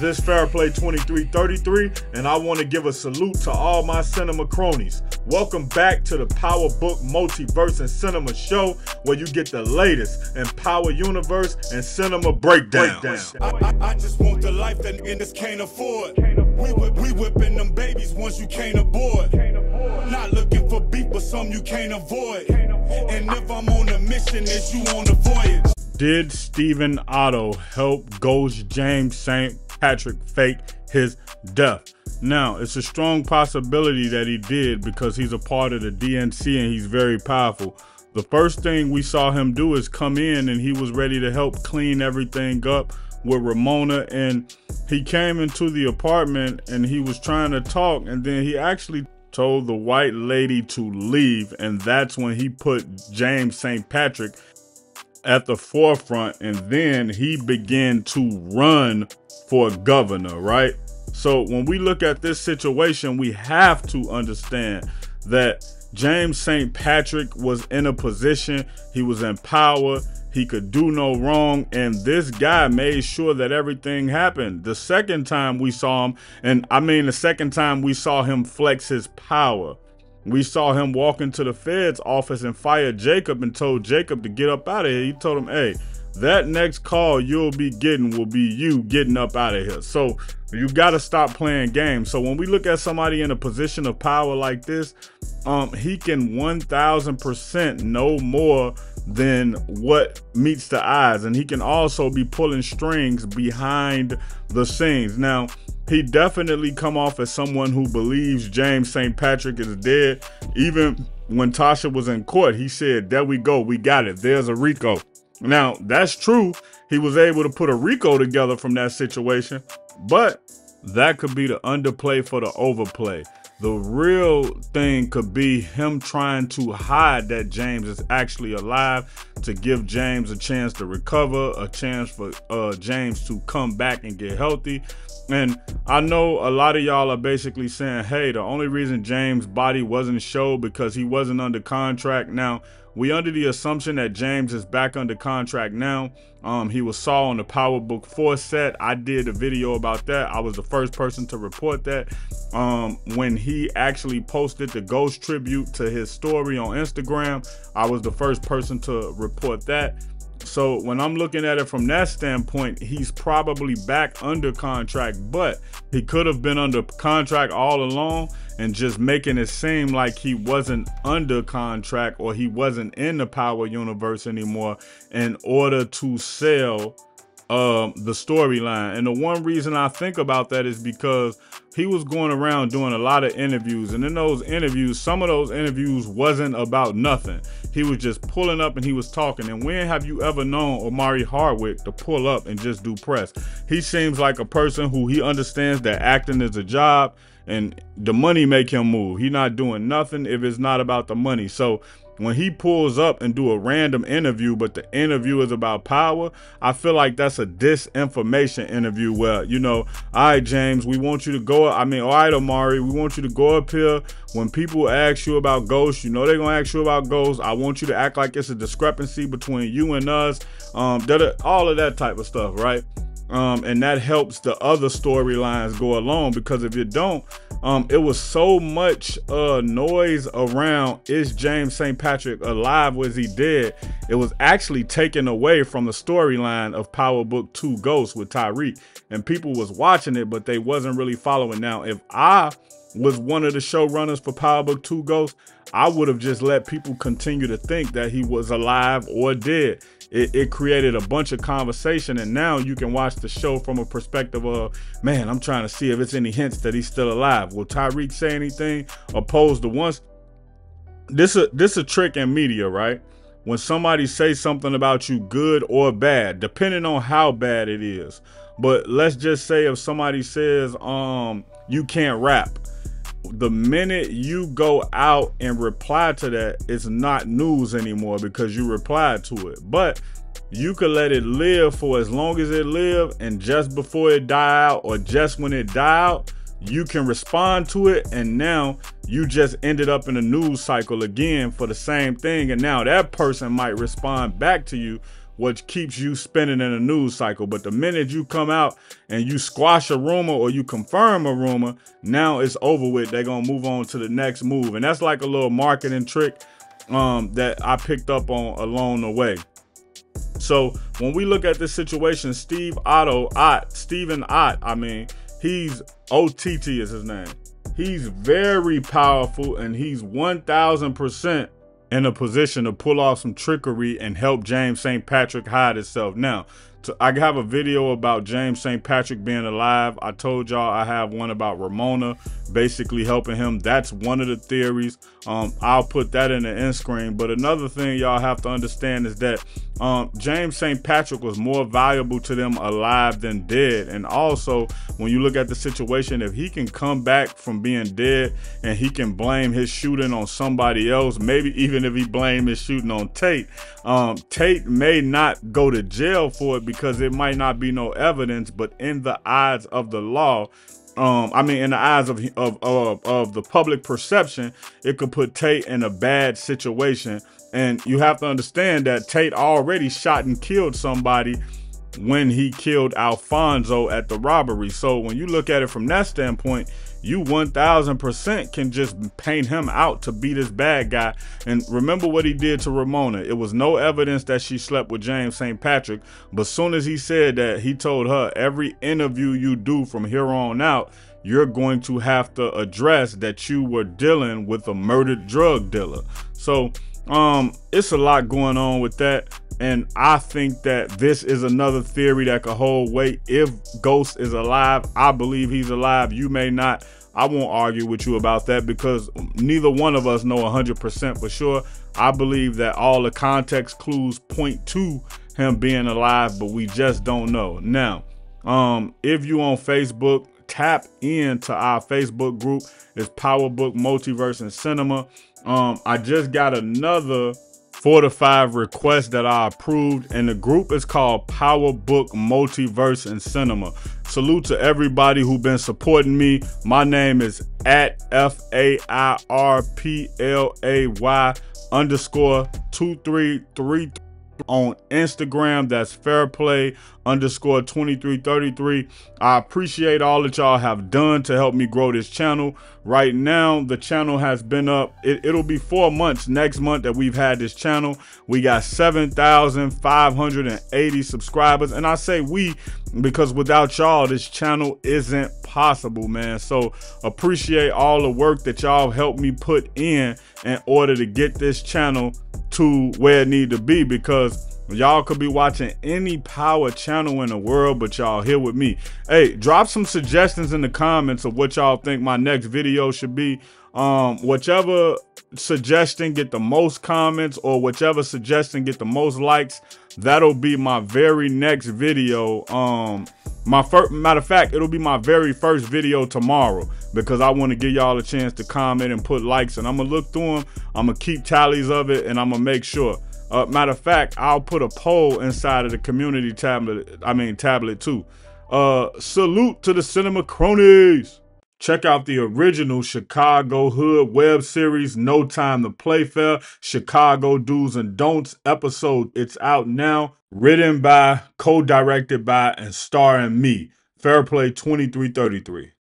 This Fair Play 2333, and I want to give a salute to all my cinema cronies. Welcome back to the Power Book Multiverse and Cinema Show, where you get the latest in Power Universe and cinema breakdowns. I, I, I just want the life that niggas can't afford. We whip, we whipping them babies once you can't aboard. Not looking for beef, but some you can't avoid. And if I'm on a mission, it's you on the voyage. Did Steven Otto help Ghost James St. Patrick fake his death? Now, it's a strong possibility that he did because he's a part of the DNC and he's very powerful. The first thing we saw him do is come in and he was ready to help clean everything up with Ramona and he came into the apartment and he was trying to talk and then he actually told the white lady to leave and that's when he put James St. Patrick at the forefront and then he began to run for governor, right? So when we look at this situation, we have to understand that James St. Patrick was in a position, he was in power, he could do no wrong, and this guy made sure that everything happened. The second time we saw him, and I mean the second time we saw him flex his power, we saw him walk into the Fed's office and fire Jacob and told Jacob to get up out of here. He told him, hey, that next call you'll be getting will be you getting up out of here. So you got to stop playing games. So when we look at somebody in a position of power like this, um, he can 1000% know more than what meets the eyes. And he can also be pulling strings behind the scenes. Now, he definitely come off as someone who believes James St. Patrick is dead. Even when Tasha was in court, he said, there we go, we got it. There's a RICO. Now, that's true. He was able to put a RICO together from that situation, but that could be the underplay for the overplay. The real thing could be him trying to hide that James is actually alive to give James a chance to recover, a chance for uh, James to come back and get healthy. And I know a lot of y'all are basically saying, hey, the only reason James' body wasn't showed because he wasn't under contract. Now, we under the assumption that James is back under contract now. Um, he was saw on the Power Book 4 set. I did a video about that. I was the first person to report that. Um, when he actually posted the Ghost tribute to his story on Instagram, I was the first person to report that. So when I'm looking at it from that standpoint, he's probably back under contract, but he could have been under contract all along and just making it seem like he wasn't under contract or he wasn't in the power universe anymore in order to sell um, the storyline. And the one reason I think about that is because he was going around doing a lot of interviews. And in those interviews, some of those interviews wasn't about nothing. He was just pulling up and he was talking. And when have you ever known Omari Hardwick to pull up and just do press? He seems like a person who he understands that acting is a job and the money make him move. He not doing nothing if it's not about the money. So when he pulls up and do a random interview, but the interview is about power, I feel like that's a disinformation interview where, you know, all right, James, we want you to go, up. I mean, all right, Omari, we want you to go up here. When people ask you about ghosts, you know they're gonna ask you about ghosts. I want you to act like it's a discrepancy between you and us. Um, all of that type of stuff, right? Um, and that helps the other storylines go along because if you don't, um, it was so much uh, noise around is James St. Patrick alive? Was he dead? It was actually taken away from the storyline of Power Book 2 Ghosts with Tariq. And people was watching it, but they wasn't really following. Now, if I was one of the showrunners for Power Book 2 Ghosts, I would have just let people continue to think that he was alive or dead. It, it created a bunch of conversation and now you can watch the show from a perspective of man i'm trying to see if it's any hints that he's still alive. Will Tariq say anything? Opposed to once this a this a trick in media right? When somebody says something about you good or bad depending on how bad it is. But let's just say if somebody says um you can't rap the minute you go out and reply to that, it's not news anymore because you replied to it. But you could let it live for as long as it live, and just before it die out, or just when it die out, you can respond to it, and now you just ended up in a news cycle again for the same thing, and now that person might respond back to you which keeps you spinning in a news cycle. But the minute you come out and you squash a rumor or you confirm a rumor, now it's over with. They're gonna move on to the next move. And that's like a little marketing trick um, that I picked up on along the way. So when we look at this situation, Steve Otto, Ott, Steven Ott, I mean, he's OTT is his name. He's very powerful and he's 1000% in a position to pull off some trickery and help James St. Patrick hide itself. Now, I have a video about James St. Patrick being alive. I told y'all I have one about Ramona basically helping him. That's one of the theories. Um, I'll put that in the end screen. But another thing y'all have to understand is that um, James St. Patrick was more valuable to them alive than dead. And also, when you look at the situation, if he can come back from being dead and he can blame his shooting on somebody else, maybe even if he blame his shooting on Tate, um, Tate may not go to jail for it because it might not be no evidence. But in the eyes of the law, um, I mean, in the eyes of, of, of of the public perception, it could put Tate in a bad situation. And you have to understand that Tate already shot and killed somebody when he killed Alfonso at the robbery. So when you look at it from that standpoint, you 1000% can just paint him out to be this bad guy. And remember what he did to Ramona. It was no evidence that she slept with James St. Patrick. But soon as he said that, he told her every interview you do from here on out, you're going to have to address that you were dealing with a murdered drug dealer. So um, it's a lot going on with that. And I think that this is another theory that could hold weight. If Ghost is alive, I believe he's alive. You may not. I won't argue with you about that because neither one of us know 100% for sure. I believe that all the context clues point to him being alive, but we just don't know. Now, um, if you on Facebook, tap into our Facebook group. It's Power Book Multiverse and Cinema. Um, I just got another four to five requests that I approved, and the group is called Power Book Multiverse and Cinema. Salute to everybody who been supporting me. My name is at F A I R P L A Y underscore two three three on Instagram. That's fair play underscore 2333. I appreciate all that y'all have done to help me grow this channel. Right now, the channel has been up. It, will be four months next month that we've had this channel. We got 7,580 subscribers. And I say we because without y'all, this channel isn't possible, man. So appreciate all the work that y'all helped me put in in order to get this channel to where it need to be because Y'all could be watching any power channel in the world, but y'all here with me. Hey, drop some suggestions in the comments of what y'all think my next video should be. Um, whichever suggestion get the most comments or whichever suggestion get the most likes, that'll be my very next video. Um, my first matter of fact, it'll be my very first video tomorrow because I want to give y'all a chance to comment and put likes, and I'm gonna look through them. I'm gonna keep tallies of it, and I'm gonna make sure. Uh, matter of fact, I'll put a poll inside of the community tablet. I mean tablet too. Uh, salute to the cinema cronies. Check out the original Chicago Hood web series, No Time to Play Fair, Chicago Do's and Don'ts episode. It's out now. Written by, co-directed by, and starring me. Fair Play 2333.